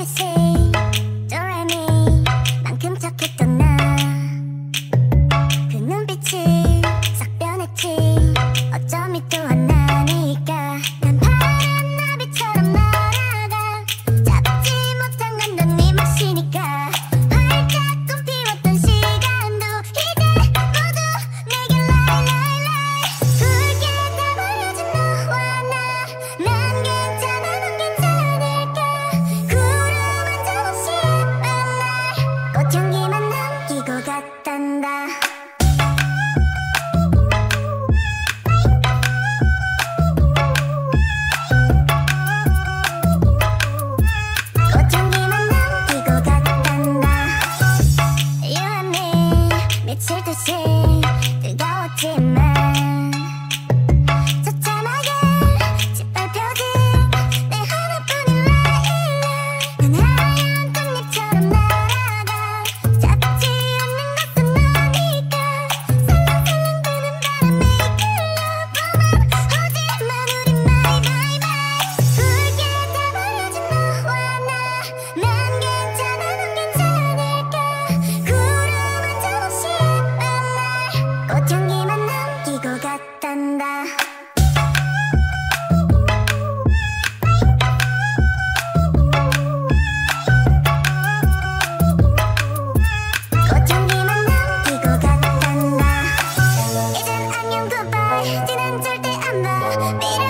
privacy Linda. 절대 안나.